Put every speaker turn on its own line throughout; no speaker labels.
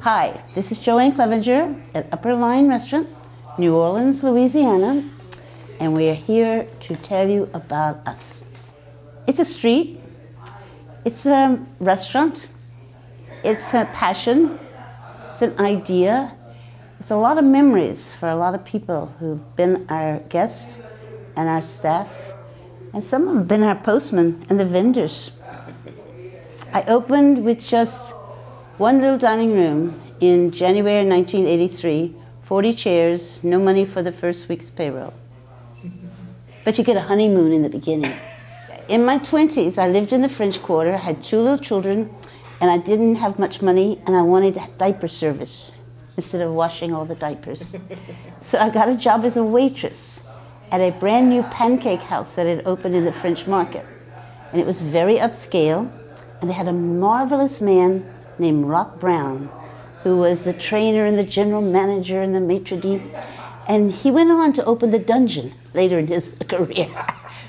Hi, this is JoAnn Clevenger at Upperline Restaurant, New Orleans, Louisiana, and we are here to tell you about us. It's a street, it's a restaurant, it's a passion, it's an idea, it's a lot of memories for a lot of people who've been our guests and our staff, and some have been our postmen and the vendors. I opened with just one little dining room in January 1983, 40 chairs, no money for the first week's payroll. But you get a honeymoon in the beginning. In my 20s, I lived in the French Quarter, I had two little children, and I didn't have much money, and I wanted diaper service instead of washing all the diapers. so I got a job as a waitress at a brand new pancake house that had opened in the French market. And it was very upscale, and they had a marvelous man named Rock Brown, who was the trainer and the general manager and the maitre d'. And he went on to open the dungeon later in his career.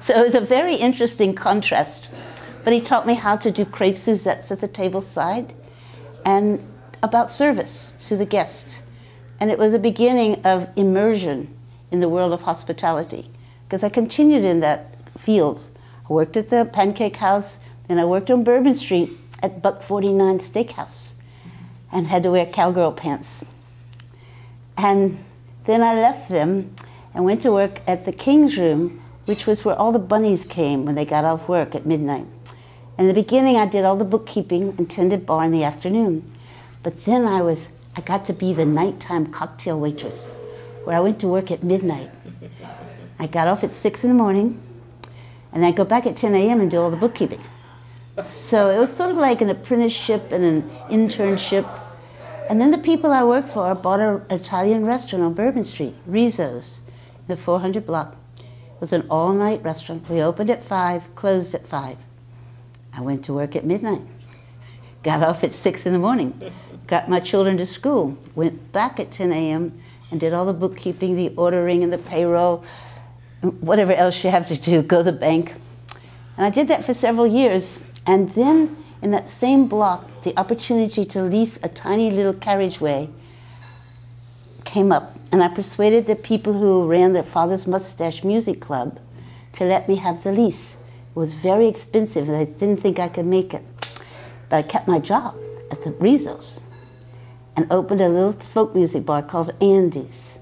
so it was a very interesting contrast. But he taught me how to do crepe Suzettes at the table side and about service to the guests. And it was a beginning of immersion in the world of hospitality because I continued in that field. I worked at the Pancake House, then I worked on Bourbon Street at Buck 49 Steakhouse and had to wear cowgirl pants. And then I left them and went to work at the King's Room, which was where all the bunnies came when they got off work at midnight. In the beginning, I did all the bookkeeping and tended bar in the afternoon. But then I was, I got to be the nighttime cocktail waitress where I went to work at midnight. I got off at 6 in the morning, and I go back at 10 a.m. and do all the bookkeeping. So it was sort of like an apprenticeship and an internship. And then the people I worked for bought an Italian restaurant on Bourbon Street, Rizzo's, the 400 block. It was an all-night restaurant. We opened at 5, closed at 5. I went to work at midnight, got off at 6 in the morning, got my children to school, went back at 10 a.m., and did all the bookkeeping, the ordering, and the payroll, whatever else you have to do, go to the bank. And I did that for several years. And then in that same block, the opportunity to lease a tiny little carriageway came up. And I persuaded the people who ran the Father's Mustache Music Club to let me have the lease. It was very expensive, and I didn't think I could make it. But I kept my job at the Rizzo's and opened a little folk music bar called Andy's,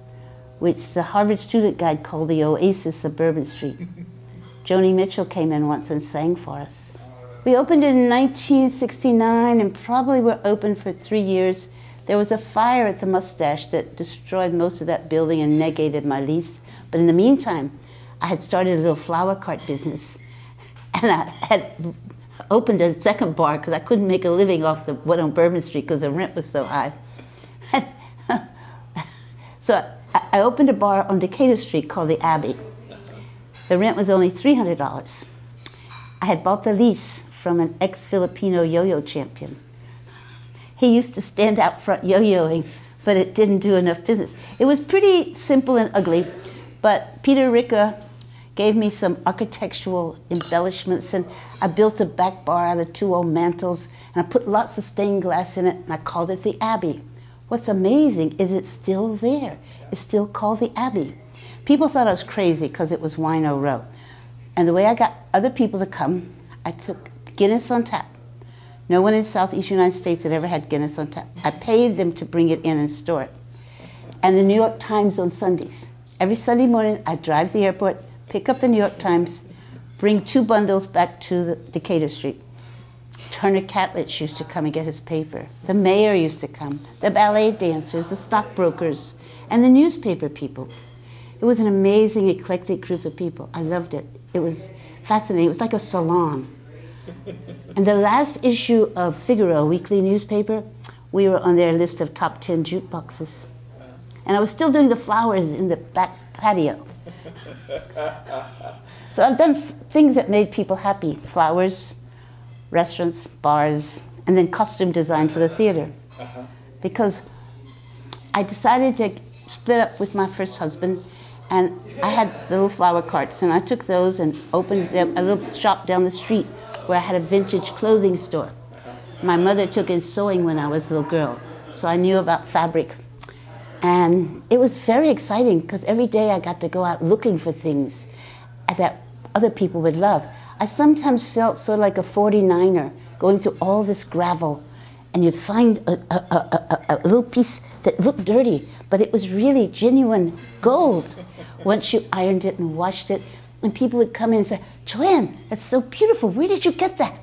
which the Harvard Student Guide called the Oasis of Bourbon Street. Joni Mitchell came in once and sang for us. We opened it in 1969 and probably were open for three years. There was a fire at the Mustache that destroyed most of that building and negated my lease. But in the meantime, I had started a little flower cart business. And I had opened a second bar because I couldn't make a living off the one on Bourbon Street because the rent was so high. so I opened a bar on Decatur Street called the Abbey. The rent was only $300. I had bought the lease from an ex-Filipino yo-yo champion. He used to stand out front yo-yoing, but it didn't do enough business. It was pretty simple and ugly, but Peter Ricca gave me some architectural embellishments and I built a back bar out of two old mantels and I put lots of stained glass in it and I called it the Abbey. What's amazing is it's still there. It's still called the Abbey. People thought I was crazy because it was Wino Row. And the way I got other people to come, I took Guinness on tap. No one in Southeast United States had ever had Guinness on tap. I paid them to bring it in and store it. And the New York Times on Sundays. Every Sunday morning, I'd drive to the airport, pick up the New York Times, bring two bundles back to the Decatur Street. Turner Catledge used to come and get his paper. The mayor used to come, the ballet dancers, the stockbrokers, and the newspaper people. It was an amazing, eclectic group of people. I loved it. It was fascinating. It was like a salon. And the last issue of Figaro, weekly newspaper, we were on their list of top 10 jukeboxes. And I was still doing the flowers in the back patio. so I've done things that made people happy flowers, restaurants, bars, and then costume design for the theater. Uh-huh. Because I decided to split up with my first husband, and I had little flower carts, and I took those and opened a little shop down the street where I had a vintage clothing store. My mother took in sewing when I was a little girl, so I knew about fabric. And it was very exciting because every day I got to go out looking for things that other people would love. I sometimes felt sort of like a 49er going through all this gravel and you'd find a, a, a, a, little piece that looked dirty, but it was really genuine gold once you ironed it and washed it. And people would come in and say, JoAnn, that's so beautiful. Where did you get that?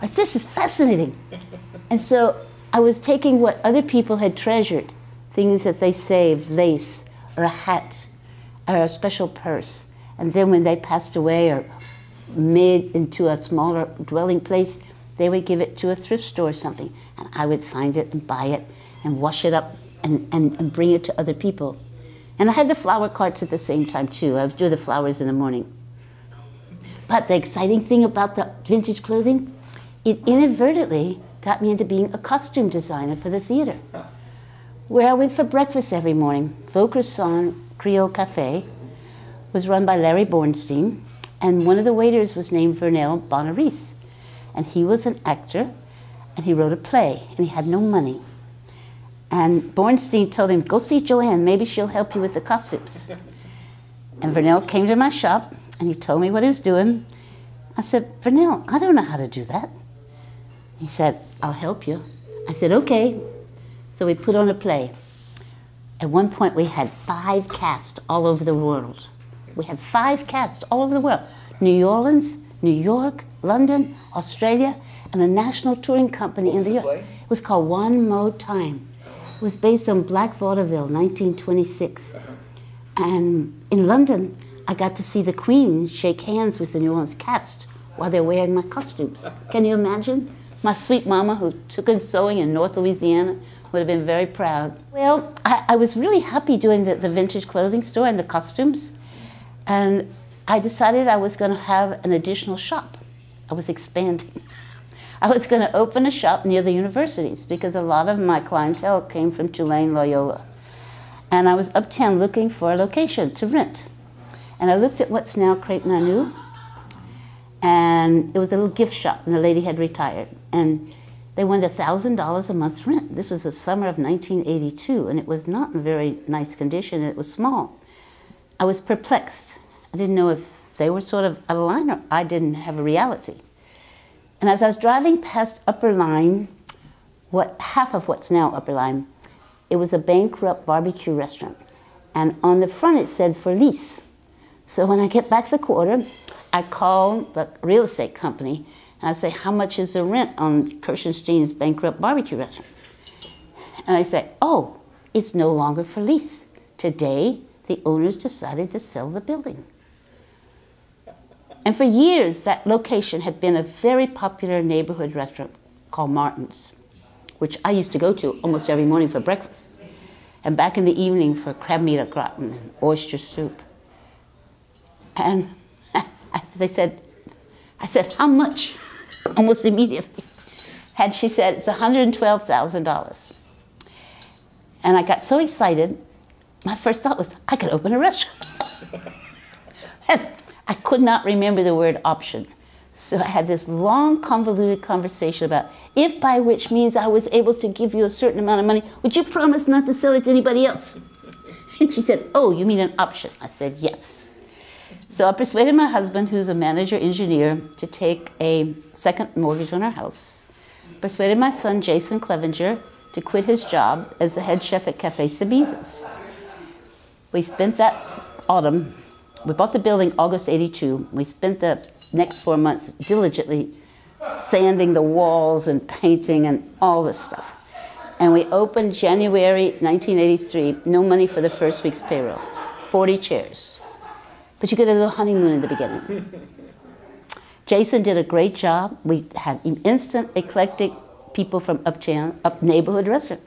Or, this is fascinating. And so I was taking what other people had treasured, things that they saved, lace, or a hat, or a special purse. And then when they passed away or made into a smaller dwelling place, they would give it to a thrift store or something. And I would find it and buy it and wash it up and, and, and bring it to other people. And I had the flower carts at the same time too. I would do the flowers in the morning. But the exciting thing about the vintage clothing, it inadvertently got me into being a costume designer for the theater, where I went for breakfast every morning. Vaucresson Creole Cafe was run by Larry Borenstein, and one of the waiters was named Vernel Bagneris. And he was an actor, and he wrote a play, and he had no money. And Borenstein told him, Go see JoAnn, maybe she'll help you with the costumes. And Vernel came to my shop, and he told me what he was doing. I said, Vernel, I don't know how to do that. He said, I'll help you. I said, okay. So we put on a play. At one point, we had five casts all over the world. We had five casts all over the world New Orleans, New York, London, Australia, and a national touring company
what
in the
US.
It was called One More Time. It was based on Black Vaudeville, 1926. And in London, I got to see the Queen shake hands with the New Orleans cast while they're wearing my costumes. Can you imagine? My sweet mama, who took in sewing in North Louisiana, would have been very proud. Well, I, I was really happy doing the, the vintage clothing store and the costumes. And I decided I was going to have an additional shop. I was expanding. I was going to open a shop near the universities because a lot of my clientele came from Tulane, Loyola. And I was uptown looking for a location to rent. And I looked at what's now Crepe Nanou, and it was a little gift shop, and the lady had retired. And they wanted $1,000 a month rent. This was the summer of 1982, and it was not in very nice condition, it was small. I was perplexed. I didn't know if they were sort of out of line or I didn't have a reality. And as I was driving past Upperline, what half of what's now Upperline, it was a bankrupt barbecue restaurant. And on the front it said for lease. So when I get back the quarter, I call the real estate company and I say, How much is the rent on Kirshenstein's bankrupt barbecue restaurant? And I say, Oh, it's no longer for lease. Today, the owners decided to sell the building. And for years, that location had been a very popular neighborhood restaurant called Martin's, which I used to go to almost every morning for breakfast. And back in the evening for crab meat au gratin and oyster soup. And they said, I said, how much? Almost immediately. And she said, it's $112,000. And I got so excited, my first thought was, I could open a restaurant. and I could not remember the word option. So I had this long, convoluted conversation about if by which means I was able to give you a certain amount of money, would you promise not to sell it to anybody else? And she said, Oh, you mean an option? I said, Yes. So I persuaded my husband, who's a manager engineer, to take a second mortgage on our house. Persuaded my son, Jason Clevenger, to quit his job as the head chef at Cafe Sbisa's. We spent that autumn, we bought the building August 82. We spent the next four months diligently sanding the walls and painting and all this stuff. And we opened January 1983, no money for the first week's payroll, 40 chairs. But you get a little honeymoon in the beginning. Jason did a great job. We had instant, eclectic people from uptown, up neighborhood restaurant.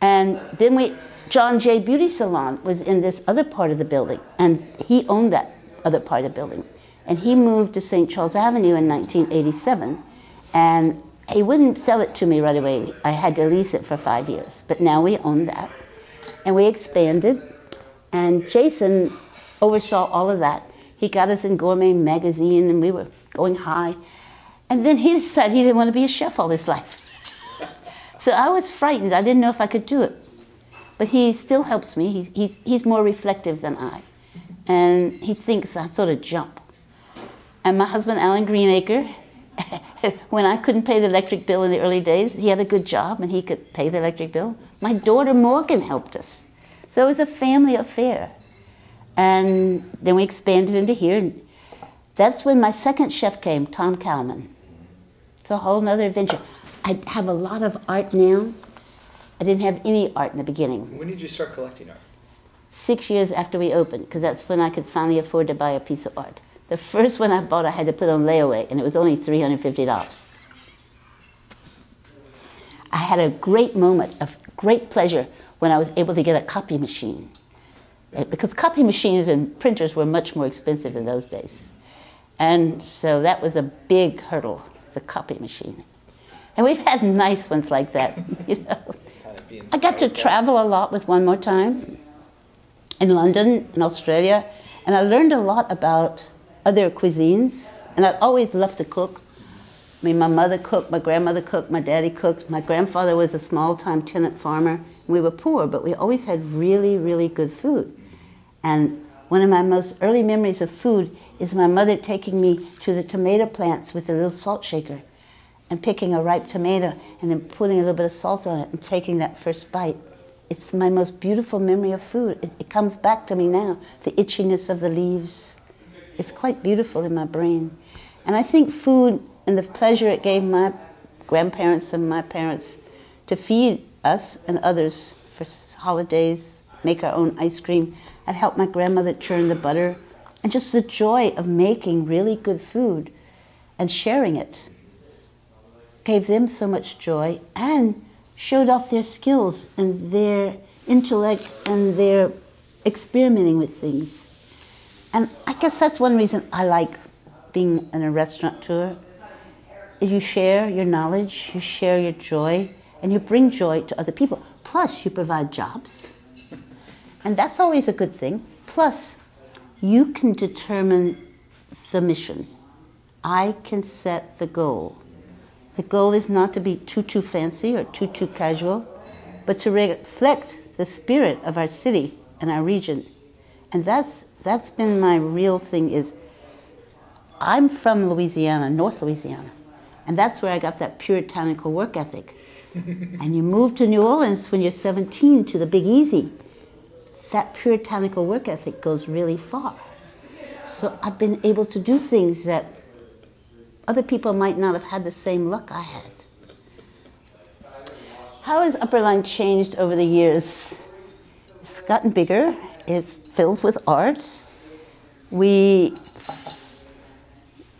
And then we, John Jay Beauty Salon was in this other part of the building, and he owned that other part of the building. And he moved to St. Charles Avenue in 1987, and he wouldn't sell it to me right away. I had to lease it for five years, but now we own that. And we expanded, and Jason oversaw all of that. He got us in Gourmet magazine, and we were going high. And then he decided he didn't want to be a chef all his life. So I was frightened. I didn't know if I could do it. But he still helps me. He's, he's, he's more reflective than I. And he thinks I sort of jump. And my husband, Alan Greenacre, when I couldn't pay the electric bill in the early days, he had a good job and he could pay the electric bill. My daughter Morgan helped us. So it was a family affair. And then we expanded into here. And that's when my second chef came, Tom Cowman. It's a whole nother adventure. I have a lot of art now. I didn't have any art in the beginning.
When did you start collecting art?
Six years after we opened, because that's when I could finally afford to buy a piece of art. The first one I bought, I had to put on layaway, and it was only $350. I had a great moment of great pleasure when I was able to get a copy machine. Because copy machines and printers were much more expensive in those days. And so that was a big hurdle, the copy machine. And we've had nice ones like that, you know. I got to travel a lot with One More Time in London, in Australia, and I learned a lot about other cuisines, and I'd always loved to cook. I mean, my mother cooked, my grandmother cooked, my daddy cooked. My grandfather was a small-time tenant farmer. We were poor, but we always had really, really good food. And one of my most early memories of food is my mother taking me to the tomato plants with a little salt shaker and picking a ripe tomato and then putting a little bit of salt on it and taking that first bite. It's my most beautiful memory of food. It, it comes back to me now, the itchiness of the leaves, it's quite beautiful in my brain. And I think food and the pleasure it gave my grandparents and my parents to feed us and others for holidays, make our own ice cream. I'd help my grandmother churn the butter. And just the joy of making really good food and sharing it gave them so much joy and showed off their skills and their intellect and their experimenting with things. And I guess that's one reason I like being in a restaurateur. You share your knowledge, you share your joy, and you bring joy to other people. Plus, you provide jobs. And that's always a good thing. Plus, you can determine the mission. I can set the goal. The goal is not to be too, too fancy or too, too casual, but to reflect the spirit of our city and our region. And that's that's been my real thing is I'm from Louisiana, North Louisiana, and that's where I got that puritanical work ethic. and you move to New Orleans when you're 17 to the Big Easy. That puritanical work ethic goes really far. So I've been able to do things that other people might not have had the same luck I had. How has Upperline changed over the years? It's gotten bigger it's filled with art. We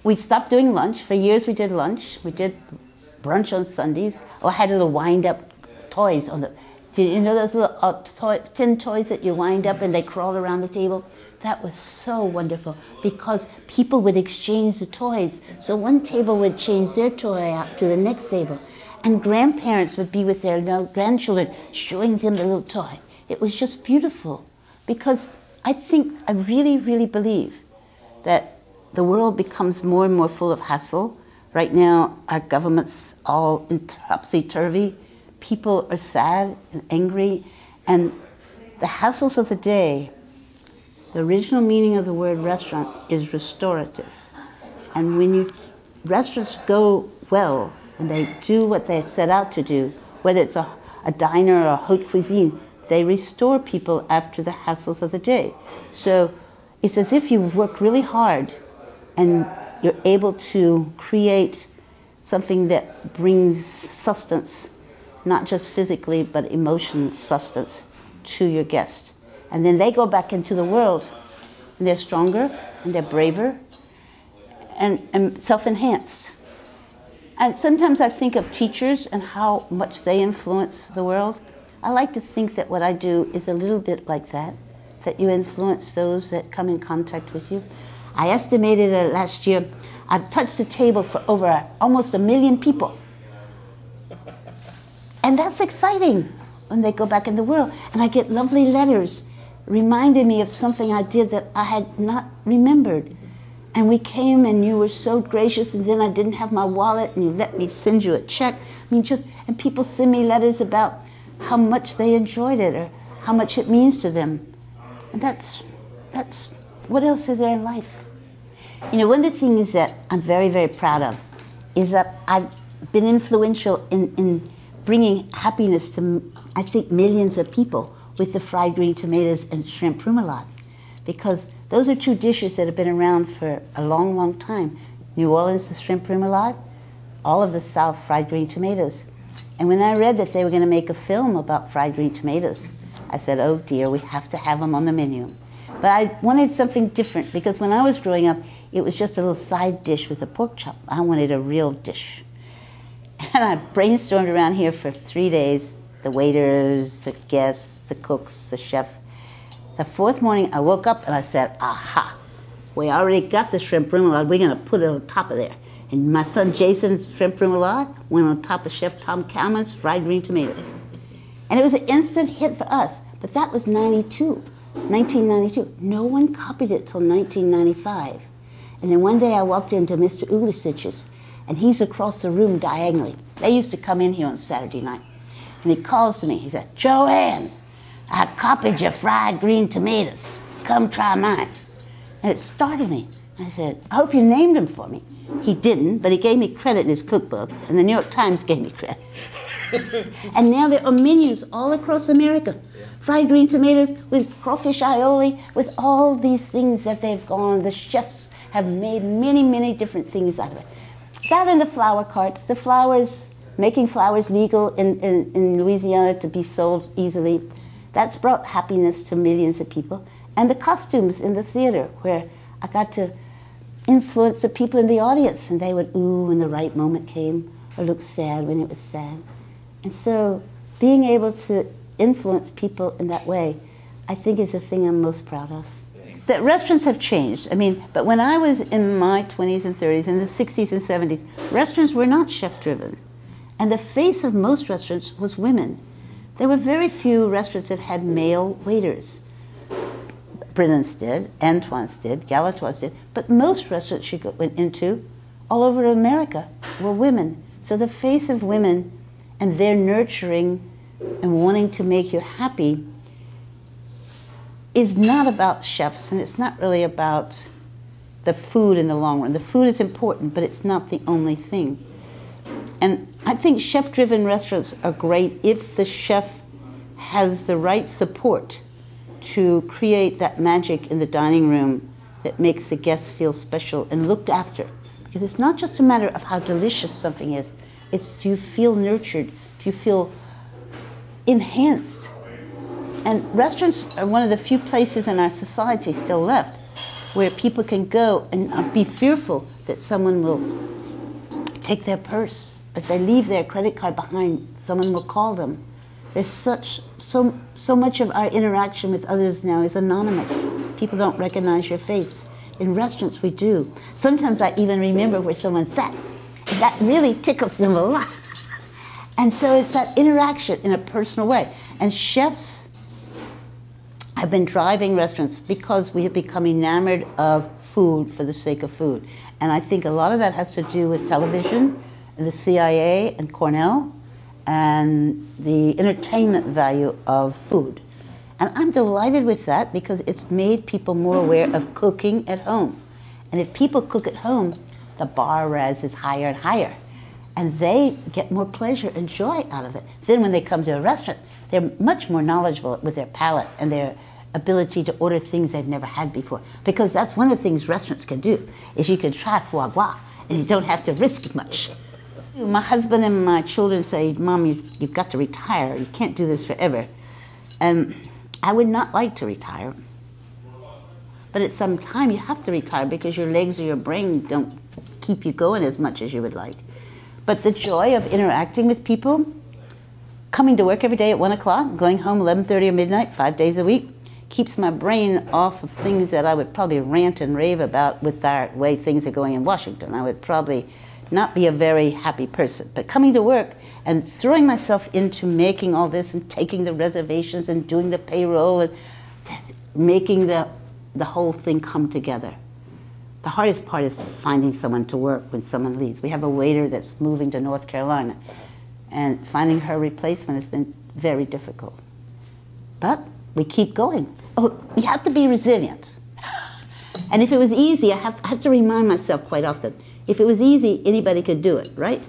we stopped doing lunch. For years we did lunch. We did brunch on Sundays. Oh, I had little wind up toys on the. Did you know those little uh, toy, tin toys that you wind up and they crawl around the table? That was so wonderful because people would exchange the toys. So one table would change their toy out to the next table, and grandparents would be with their grandchildren showing them the little toy. It was just beautiful because I think, I really, really believe that the world becomes more and more full of hassle. Right now, our government's all topsy-turvy. People are sad and angry. And the hassles of the day, the original meaning of the word restaurant is restorative. And when you, restaurants go well, and they do what they set out to do, whether it's a, a diner or a haute cuisine, they restore people after the hassles of the day. So it's as if you work really hard and you're able to create something that brings sustenance, not just physically, but emotional sustenance to your guest. And then they go back into the world and they're stronger and they're braver and, and self enhanced. And sometimes I think of teachers and how much they influence the world. I like to think that what I do is a little bit like that, that you influence those that come in contact with you. I estimated last year I've touched the table for over almost a million people. And that's exciting when they go back in the world. And I get lovely letters reminding me of something I did that I had not remembered. And we came and you were so gracious and then I didn't have my wallet and you let me send you a check. I mean just and people send me letters about how much they enjoyed it or how much it means to them. And that's that's what else is there in life? You know, one of the things that I'm very, very proud of is that I've been influential in, in bringing happiness to, I think, millions of people with the fried green tomatoes and shrimp remoulade. Because those are two dishes that have been around for a long, long time. New Orleans, the shrimp remoulade, all of the South, fried green tomatoes. And when I read that they were going to make a film about fried green tomatoes, I said, oh dear, we have to have them on the menu. But I wanted something different because when I was growing up, it was just a little side dish with a pork chop. I wanted a real dish. And I brainstormed around here for three days the waiters, the guests, the cooks, the chef. The fourth morning, I woke up and I said, aha, we already got the shrimp remoulade. We're going to put it on top of there. And my son Jason's shrimp remoulade went on top of Chef Tom Cowman's fried green tomatoes. And it was an instant hit for us. But that was 92, 1992. No one copied it till 1995. And then one day I walked into Mr. Uglesich's, and he's across the room diagonally. They used to come in here on Saturday night. And he calls to me. He said, JoAnn, I copied your fried green tomatoes. Come try mine. And it startled me. I said, I hope you named them for me. He didn't, but he gave me credit in his cookbook, and the New York Times gave me credit. and now there are menus all across America. Fried green tomatoes with crawfish aioli, with all these things that they've gone. The chefs have made many, many different things out of it. That and the flower carts. The flowers making flowers legal in, in, in Louisiana to be sold easily. That's brought happiness to millions of people. And the costumes in the theater, where I got to influence the people in the audience, and they would ooh when the right moment came, or look sad when it was sad. And so being able to influence people in that way, I think is the thing I'm most proud of. That restaurants have changed. I mean, but when I was in my 20s and 30s, in the 60s and 70s, restaurants were not chef driven. And the face of most restaurants was women. There were very few restaurants that had male waiters. Brennan's did, Antoine's did, Galatoire's did, but most restaurants you went into all over America were women. So the face of women and their nurturing and wanting to make you happy is not about chefs and it's not really about the food in the long run. The food is important, but it's not the only thing. And I think chef driven restaurants are great if the chef has the right support to create that magic in the dining room that makes the guests feel special and looked after. Because it's not just a matter of how delicious something is, it's do you feel nurtured? Do you feel enhanced? And restaurants are one of the few places in our society still left where people can go and not be fearful that someone will take their purse if they leave their credit card behind, someone will call them. There's such so so much of our interaction with others now is anonymous. People don't recognize your face. In restaurants, we do. Sometimes I even remember where someone sat. That really tickles them a lot. and so it's that interaction in a personal way. And chefs have been driving restaurants because we have become enamored of food for the sake of food. And I think a lot of that has to do with television the CIA and Cornell and the entertainment value of food. And I'm delighted with that because it's made people more aware of cooking at home. And if people cook at home, the bar res is higher and higher. And they get more pleasure and joy out of it. Then when they come to a restaurant, they're much more knowledgeable with their palate and their ability to order things they've never had before. Because that's one of the things restaurants can do, is you can try foie gras and you don't have to risk much. My husband and my children say, Mom, you've, you've got to retire. You can't do this forever. And I would not like to retire. But at some time, you have to retire because your legs or your brain don't keep you going as much as you would like. But the joy of interacting with people, coming to work every day at 1 o'clock, going home 11.30 or midnight, five days a week, keeps my brain off of things that I would probably rant and rave about with the way things are going in Washington. I would probably not be a very happy person. But coming to work and throwing myself into making all this and taking the reservations and doing the payroll and making the, the whole thing come together the hardest part is finding someone to work when someone leaves. We have a waiter that's moving to North Carolina, and finding her replacement has been very difficult. But we keep going. Oh, you have to be resilient. And if it was easy, I have, I have to remind myself quite often if it was easy, anybody could do it, right?